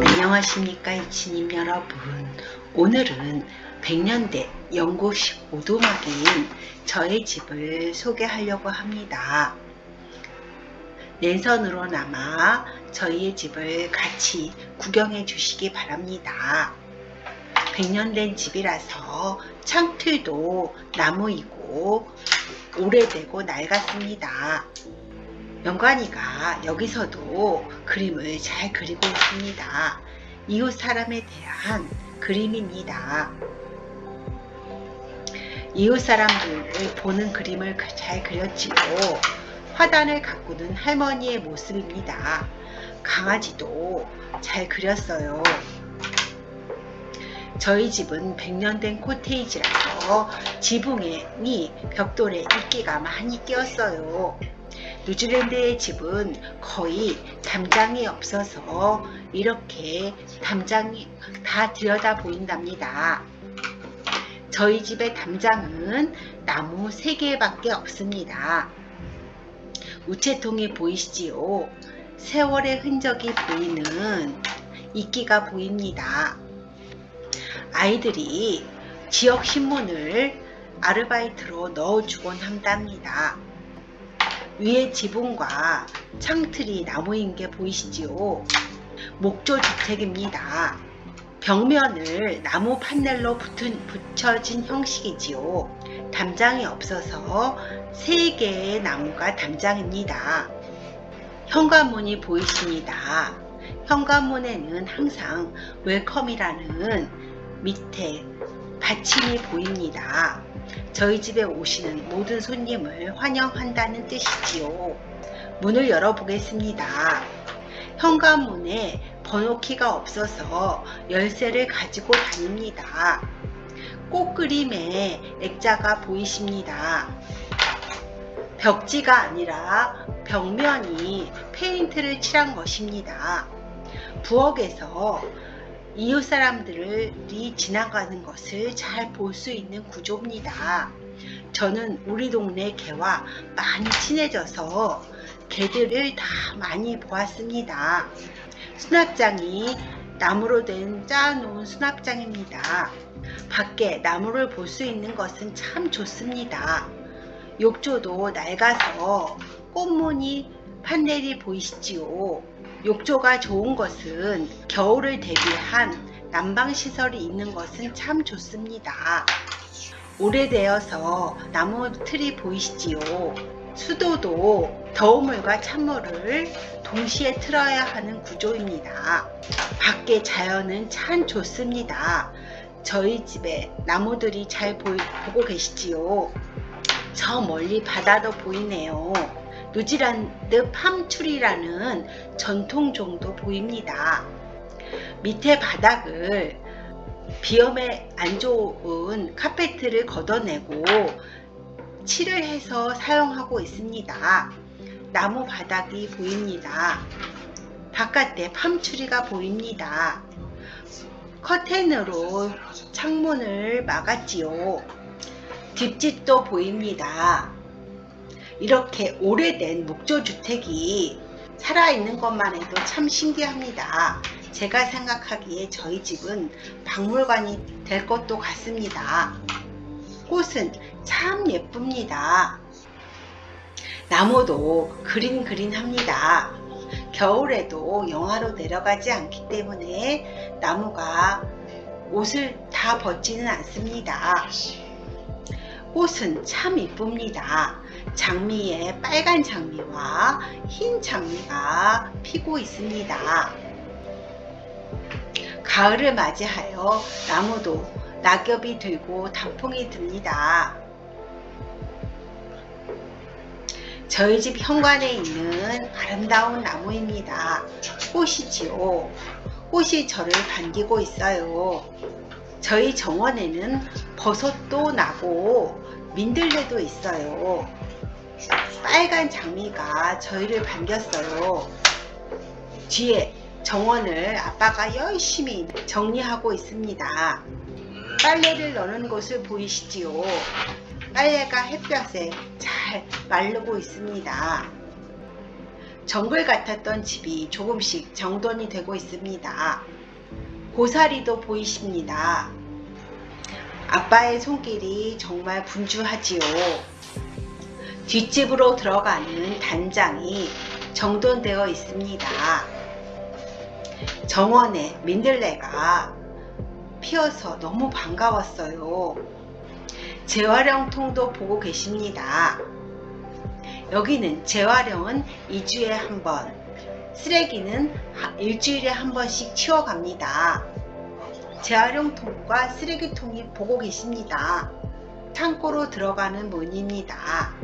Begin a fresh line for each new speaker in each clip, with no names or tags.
안녕하십니까 이치님 여러분. 오늘은 백년대 연구식 오두막인 저의 집을 소개하려고 합니다. 랜선으로나마 저희의 집을 같이 구경해 주시기 바랍니다. 백년 된 집이라서 창틀도 나무이고 오래되고 낡았습니다 영관이가 여기서도 그림을 잘 그리고 있습니다. 이웃 사람에 대한 그림입니다. 이웃 사람들을 보는 그림을 잘 그렸지요. 화단을 가꾸는 할머니의 모습입니다. 강아지도 잘 그렸어요. 저희 집은 100년 된 코테이지라서 지붕에 벽돌에 이끼가 많이 끼었어요. 뉴질랜드의 집은 거의 담장이 없어서 이렇게 담장이 다 들여다 보인답니다. 저희 집의 담장은 나무 3개밖에 없습니다. 우체통이 보이시지요? 세월의 흔적이 보이는 이끼가 보입니다. 아이들이 지역 신문을 아르바이트로 넣어주곤 한답니다. 위에 지붕과 창틀이 나무인 게 보이시지요? 목조 주택입니다. 벽면을 나무 판넬로 붙은, 붙여진 형식이지요. 담장이 없어서 3개의 나무가 담장입니다. 현관문이 보이십니다. 현관문에는 항상 웰컴이라는 밑에 받침이 보입니다. 저희 집에 오시는 모든 손님을 환영한다는 뜻이지요. 문을 열어보겠습니다. 현관문에 번호키가 없어서 열쇠를 가지고 다닙니다. 꽃그림에 액자가 보이십니다. 벽지가 아니라 벽면이 페인트를 칠한 것입니다. 부엌에서 이웃 사람들이 지나가는 것을 잘 볼 수 있는 구조입니다. 저는 우리 동네 개와 많이 친해져서 개들을 다 많이 보았습니다. 수납장이 나무로 된 짜놓은 수납장입니다. 밖에 나무를 볼 수 있는 것은 참 좋습니다. 욕조도 낡아서 꽃무늬 판넬이 보이시지요. 욕조가 좋은 것은 겨울을 대비한 난방시설이 있는 것은 참 좋습니다. 오래되어서 나무 틀이 보이시지요. 수도도 더우물과 찬물을 동시에 틀어야 하는 구조입니다. 밖에 자연은 참 좋습니다. 저희 집에 나무들이 잘 보이, 보고 계시지요. 저 멀리 바다도 보이네요. 뉴질랜드 팜출이라는 전통 종도 보입니다. 밑에 바닥을 비염에 안 좋은 카페트를 걷어내고 칠을 해서 사용하고 있습니다. 나무 바닥이 보입니다. 바깥에 팜추리가 보입니다. 커튼으로 창문을 막았지요. 뒷집도 보입니다. 이렇게 오래된 목조주택이 살아있는 것만 해도 참 신기합니다. 제가 생각하기에 저희 집은 박물관이 될 것도 같습니다. 꽃은 참 예쁩니다. 나무도 그린 그린 합니다. 겨울에도 영하로 내려가지 않기 때문에 나무가 옷을 다 벗지는 않습니다. 꽃은 참 이쁩니다. 장미에 빨간 장미와 흰 장미가 피고 있습니다. 가을을 맞이하여 나무도 낙엽이 들고 단풍이 듭니다. 저희 집 현관에 있는 아름다운 나무입니다. 꽃이지요. 꽃이 저를 반기고 있어요. 저희 정원에는 버섯도 나고 민들레도 있어요. 빨간 장미가 저희를 반겼어요. 뒤에 정원을 아빠가 열심히 정리하고 있습니다. 빨래를 넣는 곳을 보이시지요? 빨래가 햇볕에 잘 마르고 있습니다. 정글 같았던 집이 조금씩 정돈이 되고 있습니다. 고사리도 보이십니다. 아빠의 손길이 정말 분주하지요. 뒷집으로 들어가는 단장이 정돈되어 있습니다. 정원에 민들레가 피어서 너무 반가웠어요. 재활용통도 보고 계십니다. 여기는 재활용은 2주에 한 번, 쓰레기는 하- 일주일에 한 번씩 치워갑니다. 재활용통과 쓰레기통이 보고 계십니다. 창고로 들어가는 문입니다.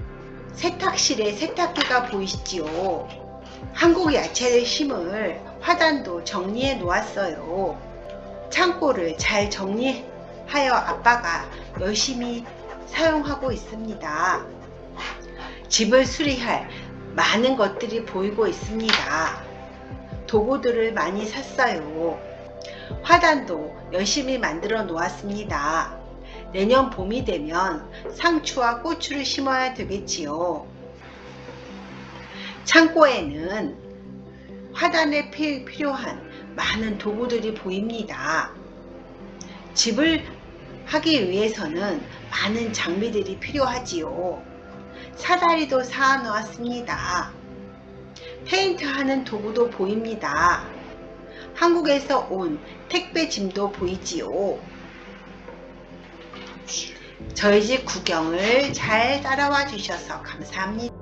세탁실에 세탁기가 보이시지요? 한국 야채를 심을 화단도 정리해 놓았어요. 창고를 잘 정리하여 아빠가 열심히 사용하고 있습니다. 집을 수리할 많은 것들이 보이고 있습니다. 도구들을 많이 샀어요. 화단도 열심히 만들어 놓았습니다. 내년 봄이 되면 상추와 고추를 심어야 되겠지요. 창고에는 화단에 피- 필요한 많은 도구들이 보입니다. 집을 하기 위해서는 많은 장비들이 필요하지요. 사다리도 사아 놓았습니다. 페인트 하는 도구도 보입니다. 한국에서 온 택배 짐도 보이지요. 저희 집 구경을 잘 따라와 주셔서 감사합니다.